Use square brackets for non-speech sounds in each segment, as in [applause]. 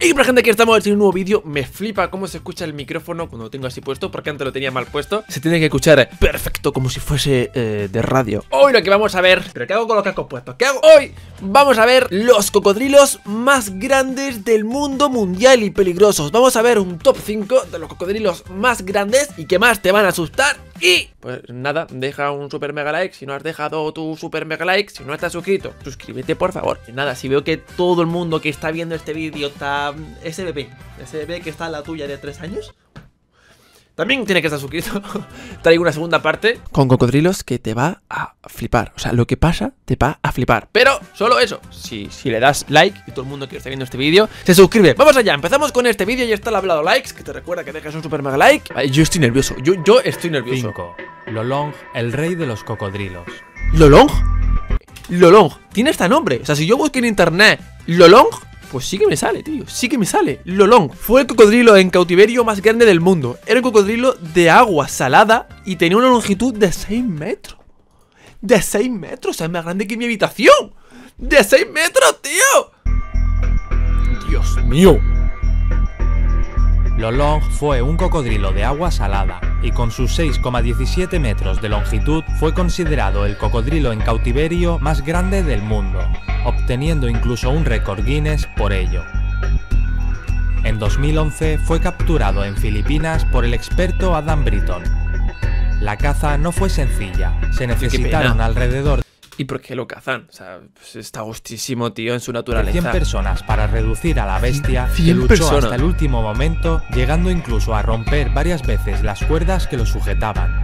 Y para gente que estamos en un nuevo vídeo. Me flipa cómo se escucha el micrófono cuando lo tengo así puesto Porque antes lo tenía mal puesto. Se tiene que escuchar perfecto, como si fuese eh, de radio. Hoy lo que vamos a ver ¿Pero qué hago con los cascos puestos? ¿Qué hago? Hoy vamos a ver los cocodrilos más grandes del mundo mundial y peligrosos. Vamos a ver un top 5 de los cocodrilos más grandes Y que más te van a asustar y pues nada, deja un super mega like. Si no has dejado tu super mega like Si no estás suscrito, suscríbete por favor. Y Nada, si veo que todo el mundo que está viendo este vídeo Está SBP SBP que está en la tuya de 3 años también tiene que estar suscrito. [laughs] Traigo una segunda parte con cocodrilos que te va a flipar. O sea, lo que pasa te va a flipar. Pero solo eso. Si, si le das like y todo el mundo que está viendo este vídeo se suscribe. Vamos allá, empezamos con este vídeo. Ya está el hablado likes. Que te recuerda que dejes un super mega like. yo estoy nervioso. Yo, yo estoy nervioso. 5. Lolong, el rey de los cocodrilos. ¿Lolong? Lolong. Tiene este nombre. O sea, si yo busco en internet Lolong, pues sí que me sale, tío, sí que me sale. Lolong. Fue el cocodrilo en cautiverio más grande del mundo. Era un cocodrilo de agua salada y tenía una longitud de 6 metros. De 6 metros, es más grande que mi habitación. ¡De 6 metros, tío! Dios mío. Lolong fue un cocodrilo de agua salada y con sus 6,17 metros de longitud fue considerado el cocodrilo en cautiverio más grande del mundo, obteniendo incluso un récord Guinness por ello. En 2011 fue capturado en Filipinas por el experto Adam Britton. La caza no fue sencilla, se necesitaron alrededor ¿Y por qué lo cazan? O sea, pues está gustísimo, tío, en su naturaleza. 100 personas para reducir a la bestia que luchó hasta el último momento, llegando incluso a romper varias veces las cuerdas que lo sujetaban.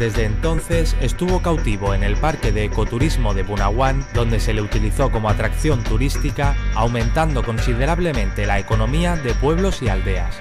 Desde entonces estuvo cautivo en el parque de ecoturismo de Bunawan, donde se le utilizó como atracción turística, aumentando considerablemente la economía de pueblos y aldeas.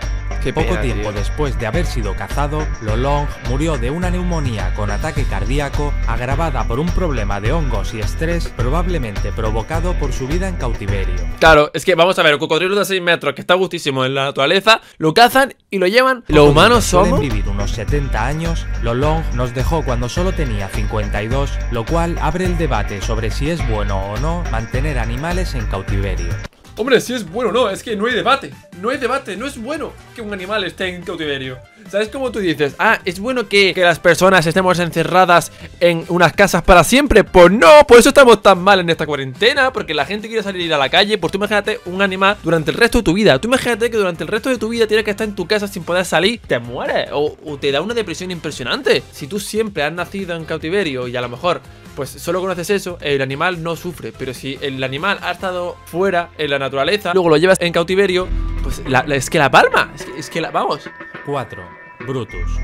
Poco tiempo después de haber sido cazado, Lolong murió de una neumonía con ataque cardíaco agravada por un problema de hongos y estrés probablemente provocado por su vida en cautiverio. Claro, es que vamos a ver, un cocodrilo de 6 metros que está gustísimo en la naturaleza, lo cazan y lo llevan. Los humanos somos... vivir unos 70 años, Lolong nos dejó cuando solo tenía 52, lo cual abre el debate sobre si es bueno o no mantener animales en cautiverio. Hombre, si es bueno o no, es que no hay debate No hay debate, no es bueno que un animal esté en cautiverio ¿Sabes cómo tú dices? Ah, ¿es bueno que, las personas estemos encerradas en unas casas para siempre? Pues no, por eso estamos tan mal en esta cuarentena Porque la gente quiere salir a la calle Pues tú imagínate un animal durante el resto de tu vida Tú imagínate que durante el resto de tu vida tienes que estar en tu casa sin poder salir Te mueres o, o te da una depresión impresionante Si tú siempre has nacido en cautiverio y a lo mejor pues solo conoces eso, el animal no sufre. Pero si el animal ha estado fuera en la naturaleza, luego lo llevas en cautiverio, pues es que la palma, es que, la, vamos. 4. Brutus.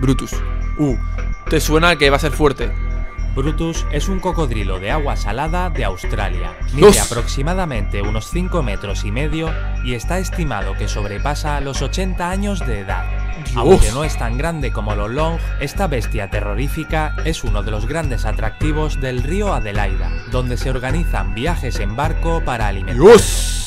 Brutus. Uh, te suena que va a ser fuerte. Brutus es un cocodrilo de agua salada de Australia. Mide aproximadamente unos 5 metros y medio y está estimado que sobrepasa los 80 años de edad. Aunque no es tan grande como los long, esta bestia terrorífica es uno de los grandes atractivos del río Adelaida, donde se organizan viajes en barco para alimentarse.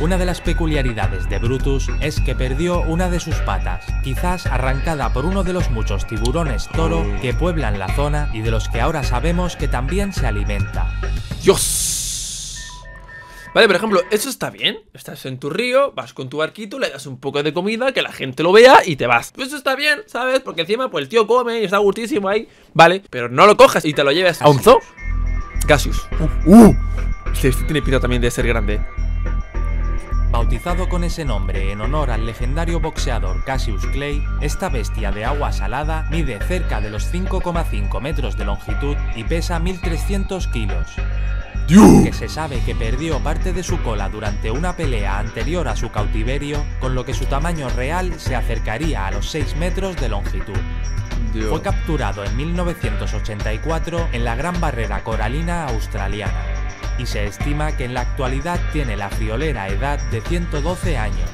Una de las peculiaridades de Brutus es que perdió una de sus patas, quizás arrancada por uno de los muchos tiburones toro que pueblan la zona y de los que ahora sabemos que también se alimenta. ¡Dios! Vale, por ejemplo, eso está bien. Estás en tu río, vas con tu barquito, le das un poco de comida, que la gente lo vea y te vas. Eso está bien, ¿sabes? Porque encima, pues el tío come y está gustísimo ahí. Vale, pero no lo cojas y te lo lleves a un zoo. Cassius. Uh, uh. Este, este tiene pinta también de ser grande. Bautizado con ese nombre en honor al legendario boxeador Cassius Clay, esta bestia de agua salada mide cerca de los 5,5 metros de longitud y pesa 1300 kilos. Que se sabe que perdió parte de su cola durante una pelea anterior a su cautiverio, con lo que su tamaño real se acercaría a los 6 metros de longitud. Fue capturado en 1984 en la Gran Barrera Coralina australiana y se estima que en la actualidad tiene la friolera edad de 112 años.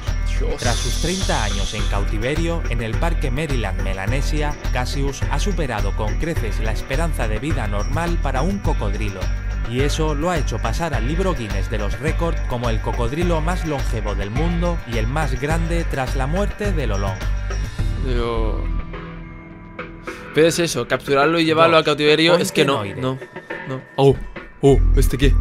Tras sus 30 años en cautiverio, en el Parque Maryland Melanesia, Cassius ha superado con creces la esperanza de vida normal para un cocodrilo, y eso lo ha hecho pasar al libro Guinness de los récords como el cocodrilo más longevo del mundo y el más grande tras la muerte de Lolong. Pero es eso, capturarlo y llevarlo a cautiverio es que no, no, no. Oh, oh, ¿este qué?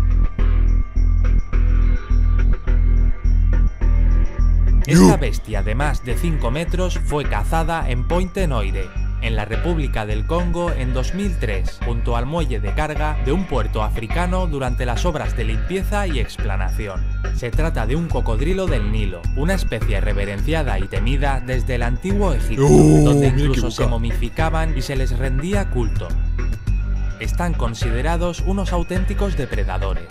Esta bestia de más de 5 metros fue cazada en Pointe Noire, en la República del Congo en 2003, junto al muelle de carga de un puerto africano durante las obras de limpieza y explanación. Se trata de un cocodrilo del Nilo, una especie reverenciada y temida desde el antiguo Egipto, Oh, donde incluso se momificaban y se les rendía culto. Están considerados unos auténticos depredadores.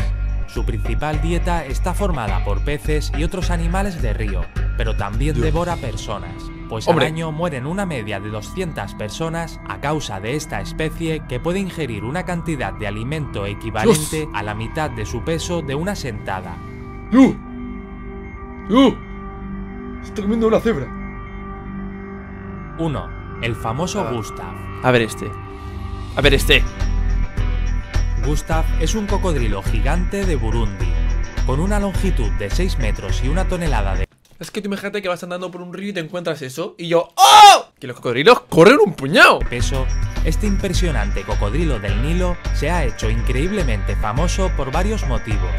Su principal dieta está formada por peces y otros animales de río, pero también Dios. devora personas, pues Hombre. al año mueren una media de 200 personas a causa de esta especie que puede ingerir una cantidad de alimento equivalente a la mitad de su peso de una sentada. ¡Yo! ¡Yo! Estoy comiendo una cebra. 1. El famoso Ah. Gustav. A ver este. A ver este. Gustav es un cocodrilo gigante de Burundi, con una longitud de 6 metros y una tonelada de Es que tú imagínate que vas andando por un río y te encuentras eso. Y yo. ¡Oh! Que los cocodrilos corren un puñado. peso, este impresionante cocodrilo del Nilo se ha hecho increíblemente famoso por varios motivos.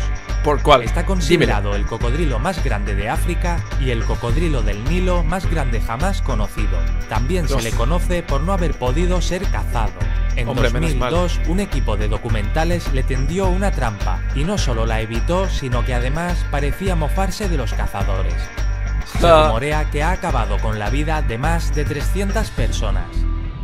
¿Por cuál? Está Dímelo. considerado el cocodrilo más grande de África y el cocodrilo del Nilo más grande jamás conocido. También Dios. se le conoce por no haber podido ser cazado. En Hombre, menos mal. 2002, un equipo de documentales le tendió una trampa y no solo la evitó, sino que además parecía mofarse de los cazadores. Se rumorea que ha acabado con la vida de más de 300 personas,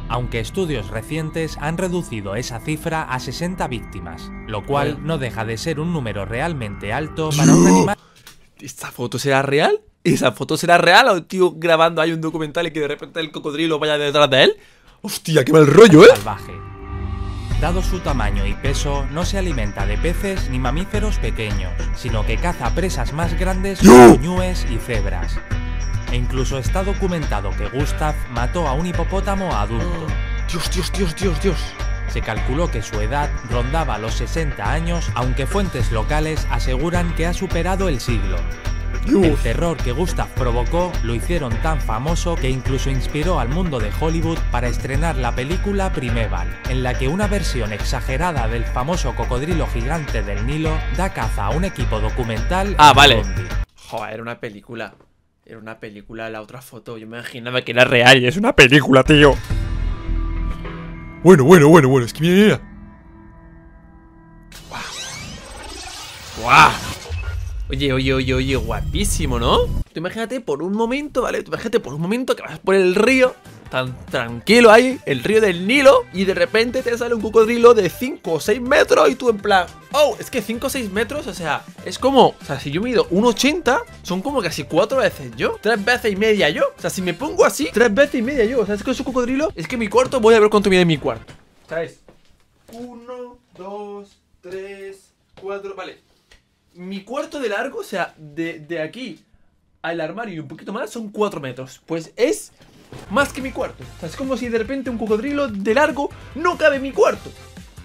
aunque estudios recientes han reducido esa cifra a 60 víctimas, lo cual no deja de ser un número realmente alto para un animal ¿Esta foto será real? ¿Esa foto será real o tío grabando ahí un documental y que de repente el cocodrilo vaya detrás de él? Hostia, qué mal rollo, ¿eh? salvaje. Dado su tamaño y peso, no se alimenta de peces ni mamíferos pequeños, sino que caza presas más grandes como ñúes y cebras. E incluso está documentado que Gustav mató a un hipopótamo adulto. Dios, Dios, Dios, Dios, Dios. Se calculó que su edad rondaba los 60 años, aunque fuentes locales aseguran que ha superado el siglo. El terror que Gustav provocó lo hicieron tan famoso que incluso inspiró al mundo de Hollywood para estrenar la película Primeval, en la que una versión exagerada del famoso cocodrilo gigante del Nilo da caza a un equipo documental Ah, vale. Joder, era una película. Era una película la otra foto. Yo me imaginaba que era real y es una película, tío. Bueno, bueno, bueno, bueno. Es que mira, mira. ¡Guau! ¡Guau! Oye, oye, oye, oye, guapísimo, ¿no? Tú imagínate por un momento, ¿vale? Tú imagínate por un momento que vas por el río, tan tranquilo ahí, el río del Nilo, y de repente te sale un cocodrilo de 5 o 6 metros y tú en plan, oh, es que 5 o 6 metros, o sea, es como, o sea, si yo mido 1,80, son como casi 4 veces yo, 3 veces y media yo, o sea, si me pongo así, 3 veces y media yo, o sea, es que es un cocodrilo, es que mi cuarto, voy a ver cuánto mide mi cuarto, ¿sabes? 1, 2, 3, 4, vale. Mi cuarto de largo, o sea, de, de aquí al armario y un poquito más, son 4 metros. Pues es más que mi cuarto. O sea, es como si de repente un cocodrilo de largo no cabe en mi cuarto.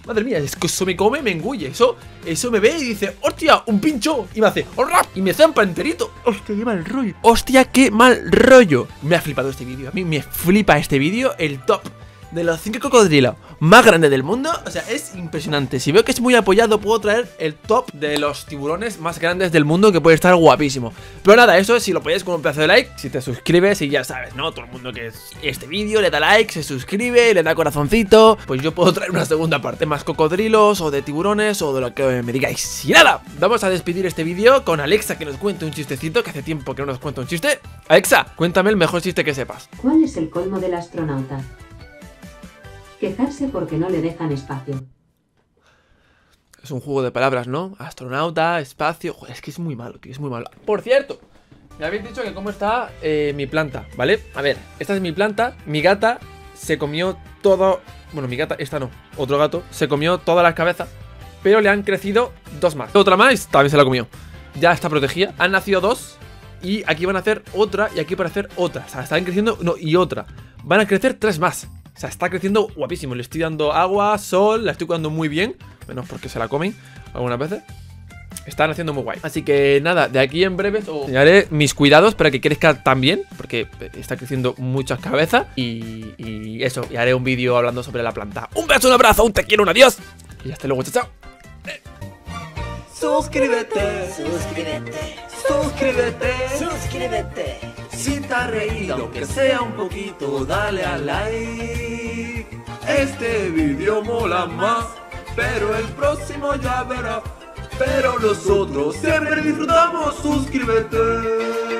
Madre mía, es que eso me come, me engulle. Eso, eso me ve y dice, hostia, un pincho. Y me hace, ¡horra! Y me zampa enterito. Hostia, qué mal rollo. Hostia, qué mal rollo. Me ha flipado este vídeo. A mí me flipa este vídeo, el top de los 5 cocodrilos más grandes del mundo. O sea, es impresionante. Si veo que es muy apoyado, puedo traer el top de los tiburones más grandes del mundo, que puede estar guapísimo. Pero nada, eso es si lo podéis con un pedazo de like, si te suscribes y ya sabes, ¿no? Todo el mundo que es este vídeo le da like, se suscribe, le da corazoncito. Pues yo puedo traer una segunda parte más cocodrilos o de tiburones o de lo que me digáis. Y nada, vamos a despedir este vídeo con Alexa que nos cuente un chistecito, que hace tiempo que no nos cuenta un chiste. Alexa, cuéntame el mejor chiste que sepas. ¿Cuál es el colmo del astronauta? Quejarse porque no le dejan espacio. Es un juego de palabras, ¿no? Astronauta, espacio. Joder, es que es muy malo, tío, es muy malo. Por cierto, me habéis dicho que cómo está eh, mi planta, ¿vale? A ver, esta es mi planta. Mi gata se comió todo. Bueno, mi gata, esta no. Otro gato se comió todas las cabezas. Pero le han crecido dos más. Otra más también se la comió. Ya está protegida. Han nacido dos. Y aquí van a hacer otra. Y aquí van a hacer otra. O sea, están creciendo. No, y otra. Van a crecer tres más. O sea, está creciendo guapísimo. Le estoy dando agua, sol, la estoy cuidando muy bien. Menos porque se la comen algunas veces. Están haciendo muy guay. Así que nada, de aquí en breve os enseñaré mis cuidados para que crezca también. Porque está creciendo muchas cabezas. Y, eso, y haré un vídeo hablando sobre la planta. Un beso, un abrazo, un te quiero, un adiós. Y hasta luego, chao, chao. Suscríbete, suscríbete. suscríbete. suscríbete. Si te has reído, aunque sea un poquito, dale a like. Este vídeo mola más, pero el próximo ya verás. Pero nosotros siempre disfrutamos, suscríbete.